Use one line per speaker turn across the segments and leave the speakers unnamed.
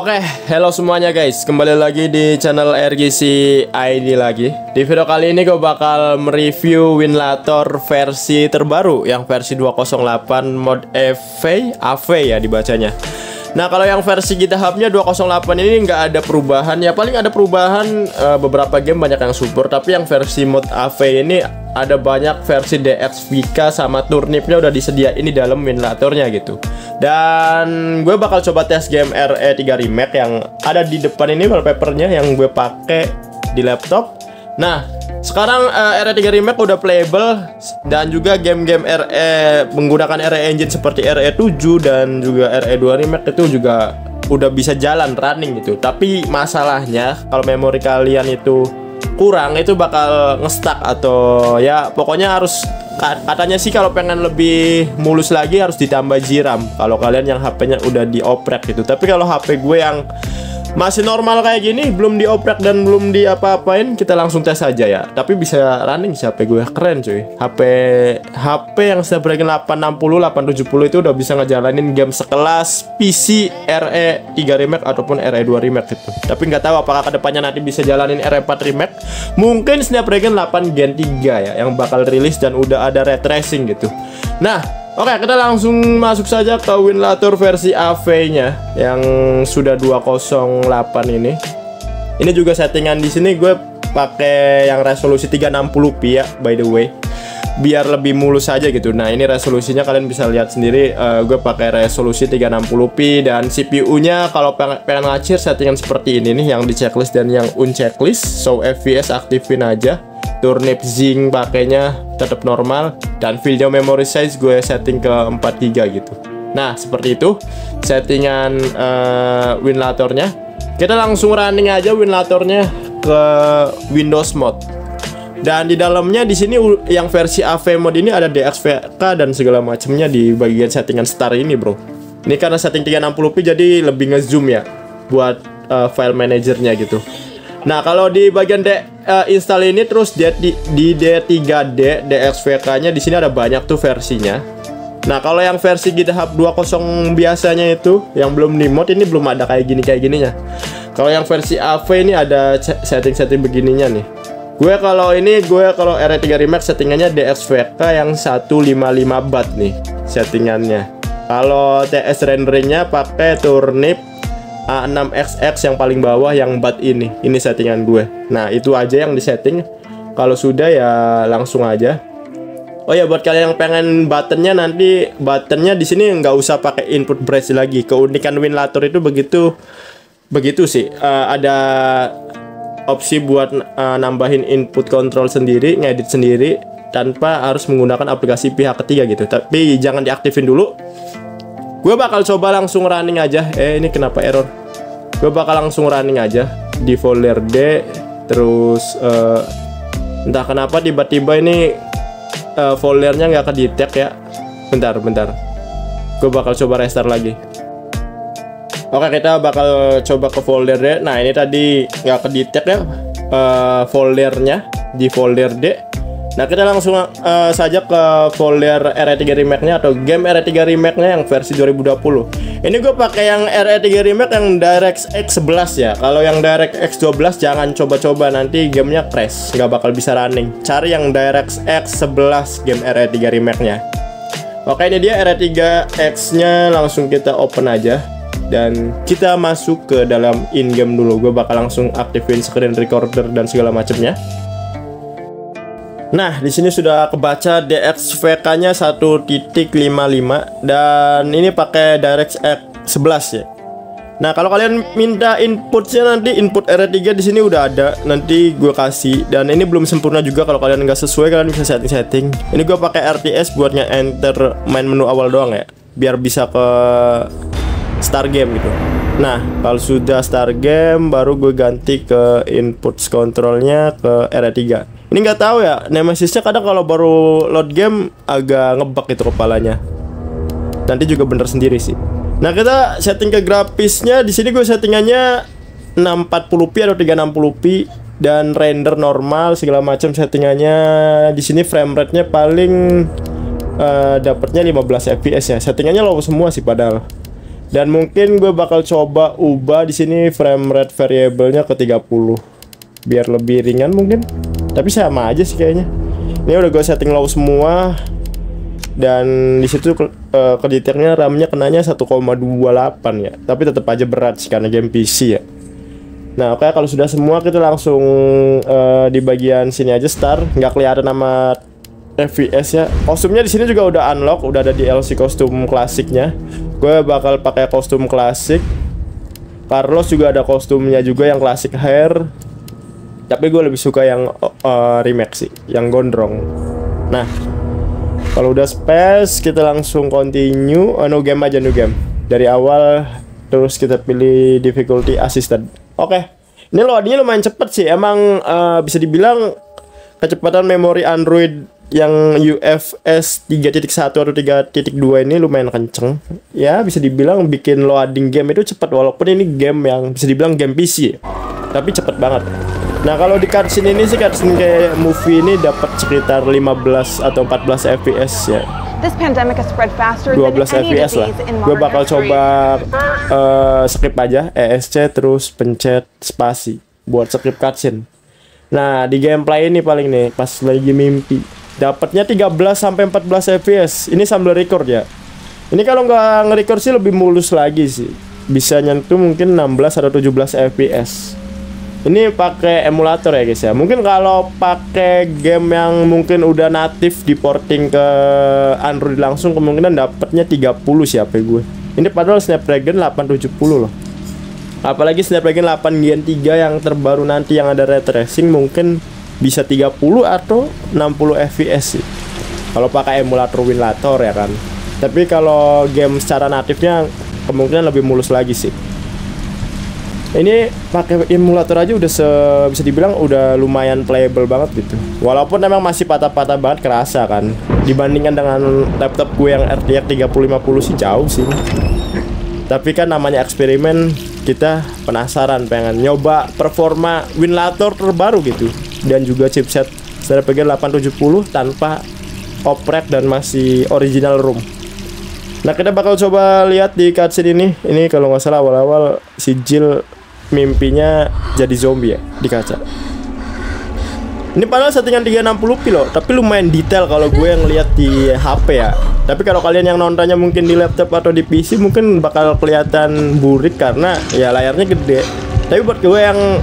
Oke, hello semuanya guys. Kembali lagi di channel RGC ID lagi. Di video kali ini gue bakal mereview Winlator versi terbaru Yang versi 208 mod EV AV ya dibacanya Nah kalau yang versi GitHubnya 208 ini nggak ada perubahan Ya paling ada perubahan eh, beberapa game banyak yang support Tapi yang versi mod AV ini ada banyak versi DXVK sama turnipnya udah disediain di dalam Winlatornya gitu. Dan gue bakal coba tes game RE3 Remake yang ada di depan ini wallpapernya yang gue pakai di laptop. Nah, sekarang uh, RE3 Remake udah playable dan juga game-game RE menggunakan RE engine seperti RE7 dan juga RE2 Remake itu juga udah bisa jalan running gitu. Tapi masalahnya kalau memori kalian itu kurang itu bakal ngestak atau ya pokoknya harus katanya sih kalau pengen lebih mulus lagi harus ditambah jiram kalau kalian yang HP-nya udah dioprek gitu tapi kalau HP gue yang masih normal kayak gini belum dioprek dan belum di apa-apain kita langsung tes aja ya. Tapi bisa running sih HP gue keren cuy. HP HP yang Snapdragon 860 870 itu udah bisa ngejalanin game sekelas PC RE 3 Remake ataupun RE 2 Remake gitu. Tapi nggak tahu apakah ke depannya nanti bisa jalanin RE 4 Remake. Mungkin Snapdragon 8 Gen 3 ya yang bakal rilis dan udah ada ray tracing gitu. Nah Oke, kita langsung masuk saja ke Winlator versi AV-nya yang sudah 208 ini. Ini juga settingan di sini gue pakai yang resolusi 360p ya, by the way. Biar lebih mulus aja gitu. Nah, ini resolusinya kalian bisa lihat sendiri uh, gue pakai resolusi 360p dan CPU-nya kalau pengen, pengen ngacir settingan seperti ini nih yang di checklist dan yang unchecklist. So FPS aktifin aja turnip zinc pakainya tetap normal dan video memory size gue setting ke 4 GB gitu. Nah seperti itu settingan uh, Winlatornya. Kita langsung running aja Winlatornya ke Windows mode. Dan di dalamnya di sini yang versi AV mode ini ada DXVK dan segala macamnya di bagian settingan start ini bro. Ini karena setting 360p jadi lebih ngezoom ya buat uh, file manajernya gitu Nah, kalau di bagian D, uh, install ini terus di, di, di D3D DXVK-nya di sini ada banyak tuh versinya. Nah, kalau yang versi GitHub 2.0 biasanya itu yang belum di mod ini belum ada kayak gini kayak gininya. Kalau yang versi AV ini ada setting-setting begininya nih. Gue kalau ini gue kalau R3 Remake settingannya DXVK yang 155 baht nih settingannya. Kalau TS renderingnya pakai turnip A6XX yang paling bawah yang bat ini. Ini settingan gue. Nah itu aja yang disetting kalau sudah ya langsung aja. Oh ya buat kalian yang pengen buttonnya nanti buttonnya di sini nggak usah pakai input brace lagi. Keunikan Winlator itu begitu begitu sih. Uh, ada opsi buat uh, nambahin input control sendiri ngedit sendiri tanpa harus menggunakan aplikasi pihak ketiga gitu. Tapi jangan diaktifin dulu gue bakal coba langsung running aja. Eh ini kenapa error? Gue bakal langsung running aja. Di folder D terus uh, entah kenapa tiba-tiba ini uh, foldernya nggak kedetek ya. Bentar bentar. Gue bakal coba restart lagi. Oke kita bakal coba ke folder D. Nah ini tadi nggak kedetek ya uh, foldernya. Di folder D Nah kita langsung uh, saja ke folder RE3 Remake-nya atau game RE3 Remake-nya yang versi 2020. Ini gue pakai yang RE3 Remake yang DirectX 11 ya. Kalau yang DirectX 12 jangan coba-coba nanti gamenya crash, nggak bakal bisa running. Cari yang DirectX 11 game RE3 Remake-nya. Oke ini dia RE3X-nya langsung kita open aja dan kita masuk ke dalam in-game dulu. Gue bakal langsung aktifin screen recorder dan segala macamnya. Nah, di sini sudah kebaca DXVK-nya 1.55 dan ini pakai DirectX 11 ya. Nah, kalau kalian minta inputnya nanti input R3 di sini udah ada, nanti gue kasih. Dan ini belum sempurna juga kalau kalian nggak sesuai kalian bisa setting-setting. Ini gue pakai RTS buat enter main menu awal doang ya, biar bisa ke start game gitu. Nah, kalau sudah start game baru gue ganti ke input controlnya ke R3 ini nggak tahu ya Nemesisnya kadang kalau baru load game agak ngebug itu kepalanya. Nanti juga bener sendiri sih. Nah kita setting ke grafisnya. Di sini gue settingannya 640p atau 360p dan render normal segala macam settingannya. Di sini frame rate-nya paling uh, dapatnya 15 fps ya. Settingannya low semua sih padahal dan mungkin gue bakal coba ubah di sini frame rate variabelnya ke 30 biar lebih ringan mungkin. Tapi sama aja sih kayaknya. Ini udah gue setting low semua. Dan di situ uh, kreditirnya RAM-nya kenanya 1,28 ya. Tapi tetap aja berat sih karena game PC ya. Nah oke okay, kalau sudah semua kita langsung uh, di bagian sini aja start nggak kelihatan nama FPS ya. Kostumnya di sini juga udah unlock udah ada DLC kostum klasiknya. Gue bakal pakai kostum klasik. Carlos juga ada kostumnya juga yang klasik hair. Tapi gue lebih suka yang uh, remake sih yang gondrong. Nah kalau udah space kita langsung continue. Uh, no game aja no game. Dari awal terus kita pilih difficulty assisted oke okay. ini loadingnya lumayan cepet sih. Emang uh, bisa dibilang kecepatan memori Android yang UFS 3.1 atau 3.2 ini lumayan kenceng ya bisa dibilang bikin loading game itu cepat walaupun ini game yang bisa dibilang game PC tapi cepet banget Nah kalau di cutscene ini sih cutscene kayak movie ini dapat sekitar 15 atau 14 fps ya. 12 fps lah. Gue bakal coba uh, skip aja ESC terus pencet spasi buat skip cutscene. Nah di gameplay ini paling nih pas lagi mimpi dapatnya 13 sampai 14 fps. Ini sambil record ya. Ini kalau nggak nge-record sih lebih mulus lagi sih. Bisa nyentuh mungkin 16 atau 17 fps ini pakai emulator ya guys ya mungkin kalau pakai game yang mungkin udah natif di porting ke Android langsung kemungkinan dapatnya 30 siapa gue ini padahal Snapdragon 870 loh apalagi Snapdragon 8 Gen 3 yang terbaru nanti yang ada ray tracing mungkin bisa 30 atau 60 fps sih. Kalau pakai emulator Winlator ya kan. Tapi kalau game secara natifnya kemungkinan lebih mulus lagi sih. Ini pakai emulator aja udah se bisa dibilang udah lumayan playable banget gitu. Walaupun memang masih patah-patah banget kerasa kan. Dibandingkan dengan laptop gue yang RTX 3050 sih jauh sih. Tapi kan namanya eksperimen kita penasaran pengen nyoba performa Winlator terbaru gitu dan juga chipset Snapdragon 870 tanpa oprek dan masih original ROM Nah kita bakal coba lihat di cutscene ini. Ini kalau nggak salah awal-awal si Jill mimpinya jadi zombie ya di kaca. Ini padahal settingan 360p loh tapi lumayan detail kalau gue yang lihat di HP ya. Tapi kalau kalian yang nontonnya mungkin di laptop atau di PC mungkin bakal kelihatan burik karena ya layarnya gede. Tapi buat gue yang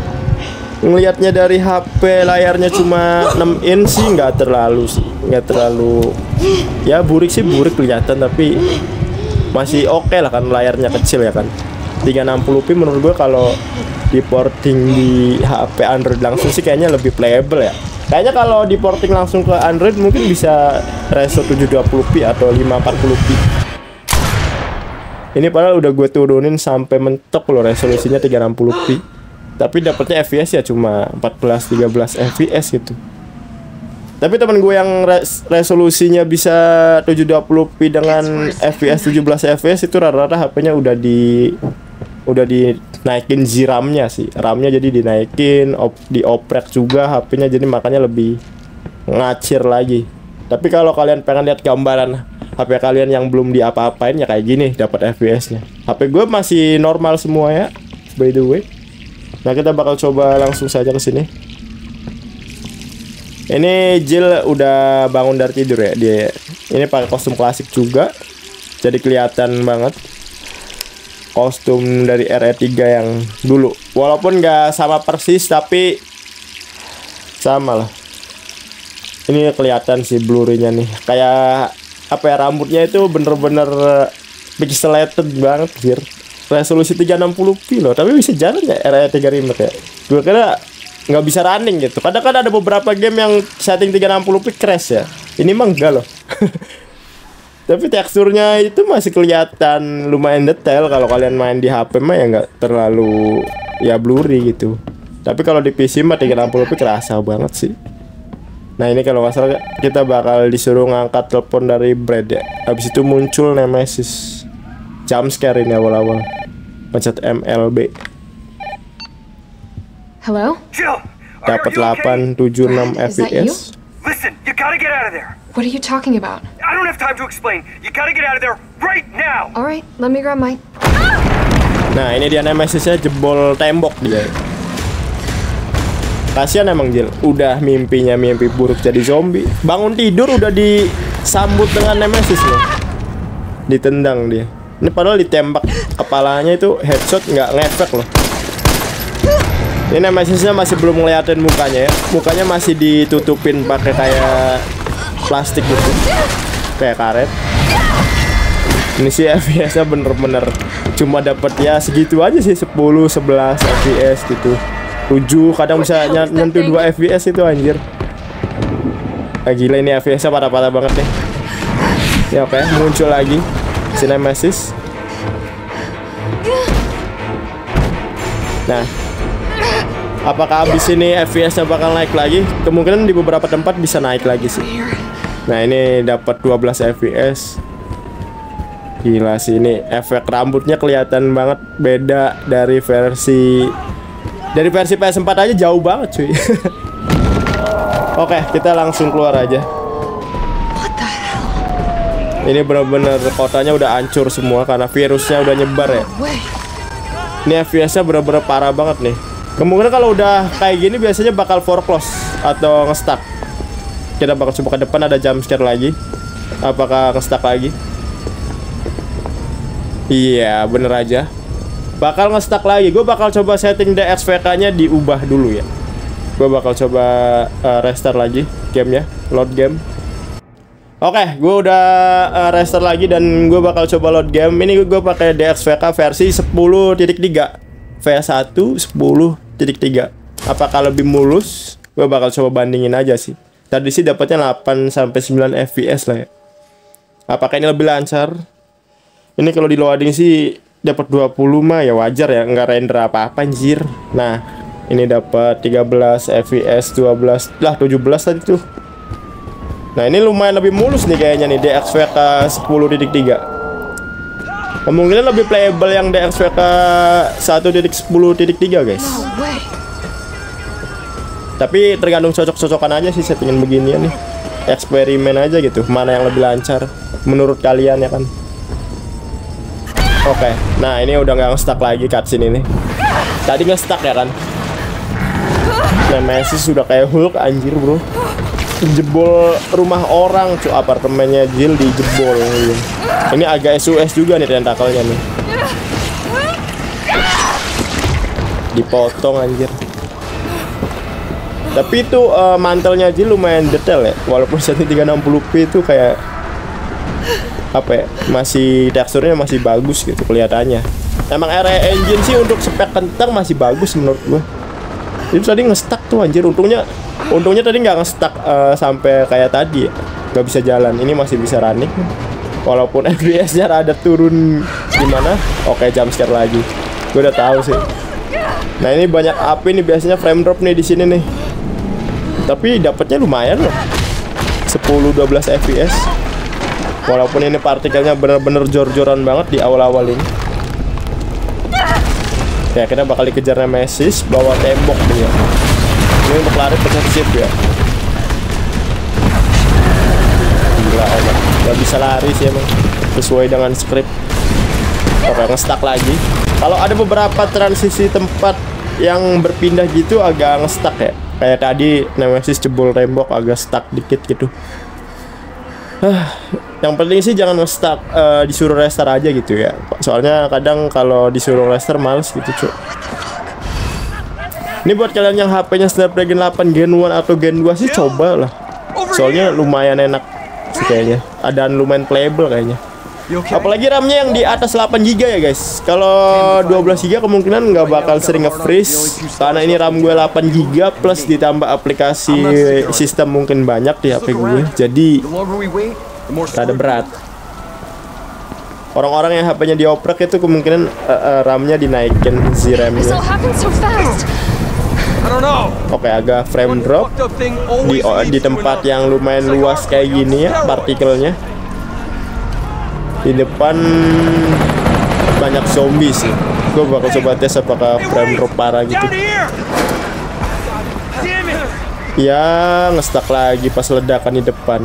ngelihatnya dari HP layarnya cuma 6 inch sih nggak terlalu sih nggak terlalu ya burik sih burik kelihatan tapi masih oke okay lah kan layarnya kecil ya kan. 360p menurut gue kalau di porting di HP Android langsung sih kayaknya lebih playable ya. Kayaknya kalau di porting langsung ke Android mungkin bisa reso 720p atau 540p ini padahal udah gue turunin sampai mentok loh resolusinya 360p tapi dapetnya fps ya cuma 14 13 fps gitu. Tapi teman gue yang res resolusinya bisa 720p dengan fps 17 fps itu rata-rata HP-nya udah di udah dinaikin ziramnya sih. Ramnya jadi dinaikin op, dioprek juga HP-nya jadi makanya lebih ngacir lagi. Tapi kalau kalian pengen lihat gambaran HP kalian yang belum diapa-apain ya kayak gini dapat FPS-nya HP gue masih normal semua ya by the way nah kita bakal coba langsung saja ke sini. Ini Jill udah bangun dari tidur ya dia ini pakai kostum klasik juga. Jadi kelihatan banget. Kostum dari RE3 yang dulu. Walaupun nggak sama persis tapi sama lah. Ini kelihatan sih blurry-nya nih. Kayak apa ya rambutnya itu bener-bener pixelated banget sih resolusi 360p loh tapi bisa jalan ya RE 3 remake ya? Gue kira nggak bisa running gitu. Kadang kan ada beberapa game yang setting 360p crash ya. Ini mah enggak loh. Tapi teksturnya itu masih kelihatan lumayan detail. Kalau kalian main di HP mah ya nggak terlalu ya blurry gitu. Tapi kalau di PC mah 360p kerasa banget sih. Nah ini kalau nggak salah kita bakal disuruh ngangkat telepon dari Brad ya. Habis itu muncul Nemesis. Jump scare ini awal-awal. Pencet MLB.
Hello?
Jill,
Dapat 876
Is that you?
FPS.
Listen, you gotta get out of there.
What are you talking about?
I don't have time to explain. You gotta get out of there right now.
All right, let me grab my.
Nah ini dia Nemesisnya jebol tembok dia. Kasihan emang Jil, udah mimpinya mimpi buruk jadi zombie. Bangun tidur udah disambut dengan Nemesis loh. Ditendang dia. Ini padahal ditembak kepalanya itu headshot nggak ngefek loh. Ini Nemesisnya masih belum ngeliatin mukanya ya. Mukanya masih ditutupin pakai kayak plastik gitu. Kayak karet. Ini sih FPS-nya bener-bener cuma dapat ya segitu aja sih 10 11 FPS gitu. 7 kadang bisa ny- nyentuh 2 FPS itu anjir. Ah, gila ini FPS-nya parah-parah banget nih. Ya oke, muncul lagi Cinemesis. Nah, apakah abis ini FPS-nya bakal naik lagi? Kemungkinan di beberapa tempat bisa naik lagi sih. Nah ini dapat 12 FPS. Gila sih ini efek rambutnya kelihatan banget beda dari versi dari versi PS4 aja jauh banget cuy. Oke, kita langsung keluar aja. Ini bener-bener kotanya udah hancur semua karena virusnya udah nyebar ya. Ini FPS-nya bener-bener parah banget nih. Kemungkinan kalau udah kayak gini biasanya bakal foreclose atau nge-stuck. Kita bakal coba ke depan ada jump scare lagi. Apakah nge-stuck lagi? Iya, bener aja. Bakal nge-stuck lagi. Gue bakal coba setting DXVK-nya diubah dulu ya. Gue bakal coba uh, restart lagi gamenya, load game. Oke, gue udah uh, restart lagi dan gue bakal coba load game. Ini gue pakai DXVK versi 10.3 V1 10.3. Apakah lebih mulus? Gue bakal coba bandingin aja sih. Tadi sih dapatnya 8 sampai 9 FPS lah ya. Apakah ini lebih lancar? Ini kalau di loading sih dapat 20 mah ya wajar ya, nggak render apa-apa anjir. Nah, ini dapat 13 FPS 12 lah 17 tadi tuh. Nah ini lumayan lebih mulus nih kayaknya nih DXVK 10.3 Kemungkinan lebih playable yang DXVK 1.10.3 guys.
No.
Tapi tergantung cocok-cocokan aja sih settingan beginian nih. Eksperimen aja gitu Mana yang lebih lancar Menurut kalian ya kan? Oke Nah ini udah nggak nge-stuck lagi cutscene ini. Tadi nge-stuck ya kan? Nemesis sudah kayak Hulk anjir bro jebol rumah orang cu. Apartemennya Jill dijebol gitu. ini. Agak SUS juga nih tentakelnya nih. Dipotong anjir. Tapi itu eh, mantelnya Jill lumayan detail ya. Walaupun setting 360p itu kayak apa ya masih teksturnya masih bagus gitu kelihatannya. Emang RE engine sih untuk spek kentang masih bagus menurut gua. Itu tadi nge-stuck tuh anjir. Untungnya untungnya tadi nggak nge-stuck eh, sampai kayak tadi. Nggak bisa jalan. Ini masih bisa running. Walaupun FPS nya rada turun. Gimana? Oke jump scare lagi. Gue udah tahu sih. Nah ini banyak api nih. Biasanya frame drop nih di sini nih. Tapi dapatnya lumayan loh. 10-12 FPS walaupun ini partikelnya bener-bener jor-joran banget di awal-awal ini. Ya kita bakal dikejar Nemesis bawa tembok nih ya ini untuk lari shift ya. Gila emang. Gak bisa lari sih emang. Sesuai dengan script. Oke nge-stuck lagi. Kalau ada beberapa transisi tempat yang berpindah gitu agak nge-stuck ya. Kayak tadi Nemesis jebol tembok agak stuck dikit gitu. Hah, yang penting sih jangan nge-stuck eh, disuruh restart aja gitu ya. Soalnya kadang kalau disuruh restart males gitu cuy ini buat kalian yang HP-nya Snapdragon 8 Gen 1 atau Gen 2 sih coba lah Soalnya lumayan enak sih kayaknya. Adaan lumayan playable kayaknya. Apalagi RAM-nya yang di atas 8 GB ya guys. Kalau 12 GB kemungkinan nggak bakal sering nge-freeze karena ini RAM gue 8 GB plus ditambah aplikasi sistem mungkin banyak di HP gue. Jadi rada berat. Orang-orang yang HP-nya dioprek itu kemungkinan eh, eh, RAM-nya dinaikin si RAM-nya. Oke, agak frame drop di di tempat yang lumayan luas kayak gini ya partikelnya. Di depan banyak zombie sih. Gue bakal coba tes apakah frame drop parah gitu. Ya ngestak lagi pas ledakan di depan.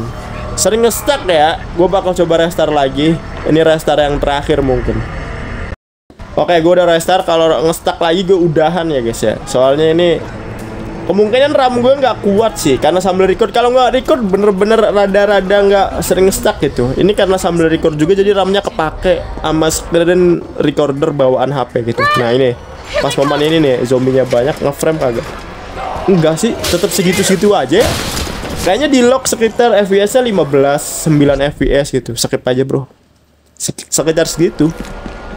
Sering ngestak ya. Gue bakal coba restart lagi. Ini restart yang terakhir mungkin. Oke, gue udah restart. Kalau ngestak lagi gue udahan ya guys ya. Soalnya ini kemungkinan RAM gue nggak kuat sih karena sambil record. Kalau nggak record bener-bener rada-rada nggak sering stuck gitu. Ini karena sambil record juga jadi RAM-nya kepake sama screen recorder bawaan HP gitu. Nah ini pas momen ini nih zombinya banyak ngeframe kagak. Enggak sih, tetap segitu-segitu aja. ya. Kayaknya di lock sekitar FPS-nya 15, 9 FPS gitu. Skip aja, Bro. Sek- Sekitar segitu.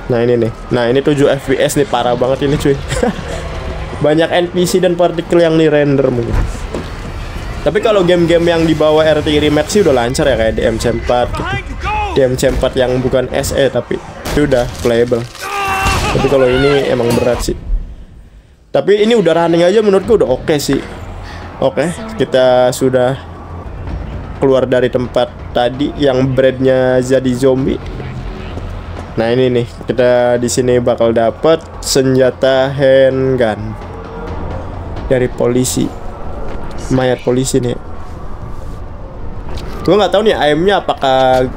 Nah, ini nih. Nah, ini 7 FPS nih parah banget ini, cuy. Banyak NPC dan partikel yang di render mungkin. Tapi kalau game-game yang dibawa RT Remake sih udah lancar ya kayak DMC4 gitu.
Behind you, go!
DMC4 yang bukan SE tapi itu udah playable. Tapi kalau ini emang berat sih. Tapi ini udah running aja menurutku udah oke sih. Oke, kita sudah keluar dari tempat tadi yang breadnya jadi zombie. Nah ini nih kita di sini bakal dapat senjata handgun dari polisi, mayat polisi nih. Gue nggak tahu nih AM-nya apakah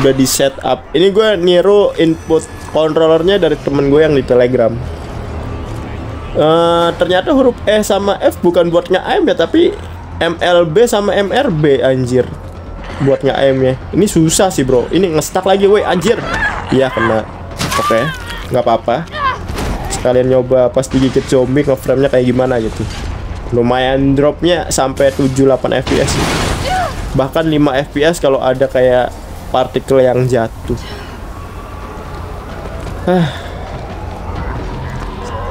udah di setup. Ini gue niru input controllernya dari temen gue yang di Telegram. Eh, ternyata huruf E sama F bukan buat nge-AM ya tapi MLB sama MRB anjir buat nge-AM nya ini susah sih bro ini ngestak lagi woi anjir iya kena. Oke nggak apa-apa. Sekalian nyoba pas digigit zombie ngeframe nya kayak gimana gitu. Lumayan dropnya sampai 78 fps bahkan 5 fps kalau ada kayak partikel yang jatuh.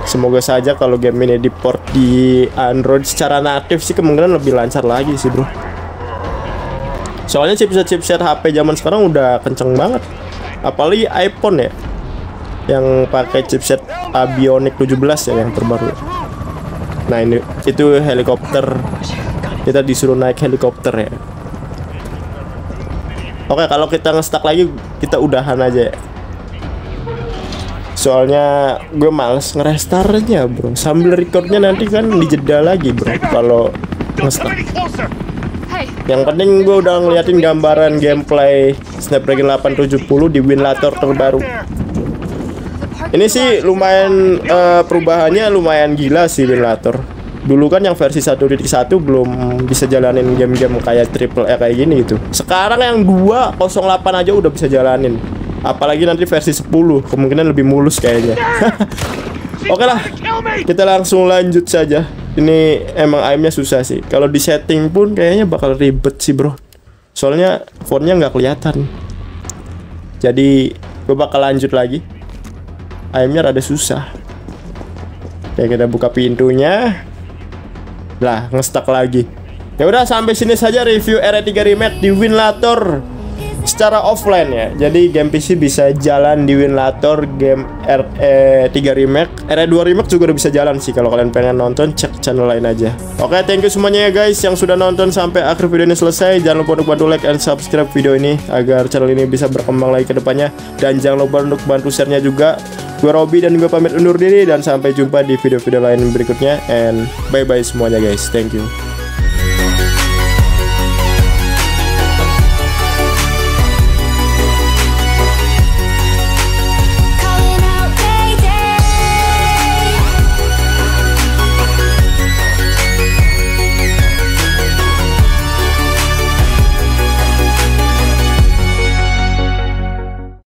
Semoga saja kalau game ini di port di Android secara natif sih kemungkinan lebih lancar lagi sih bro. Soalnya chipset-chipset HP zaman sekarang udah kenceng banget. Apalagi iPhone ya. Yang pakai chipset Abionic 17 ya yang terbaru. Nah ini itu helikopter. Kita disuruh naik helikopter ya. Oke kalau kita ngestak lagi kita udahan aja ya. Soalnya gue males ngerestartnya bro Sambil recordnya nanti kan dijeda lagi bro Kalau ngestak Yang penting gue udah ngeliatin gambaran gameplay Snapdragon 870 di Winlator terbaru. Ini sih lumayan eh, perubahannya lumayan gila sih Winlator Dulu kan yang versi 1.1 belum bisa jalanin game-game kayak triple E kayak gini gitu. Sekarang yang 208 aja udah bisa jalanin. Apalagi nanti versi 10 kemungkinan lebih mulus kayaknya. Oke lah
Kill me!
kita langsung lanjut saja. Ini emang aimnya susah sih. Kalau di setting pun kayaknya bakal ribet sih bro. Soalnya fontnya nggak kelihatan. Jadi gue bakal lanjut lagi. Aimnya rada susah. Oke kita buka pintunya. Lah ngestak lagi. Ya udah sampai sini saja review RE3 Remake di Winlator secara offline ya. Jadi game PC bisa jalan di Winlator, game RE3 Remake, RE2 Remake juga udah bisa jalan sih kalau kalian pengen nonton cek channel lain aja. Oke, thank you semuanya ya guys yang sudah nonton sampai akhir video ini selesai. Jangan lupa untuk bantu like and subscribe video ini agar channel ini bisa berkembang lagi ke depannya dan jangan lupa untuk bantu share-nya juga. Gue Robi dan gue pamit undur diri dan sampai jumpa di video-video lain berikutnya and bye bye semuanya guys. Thank you.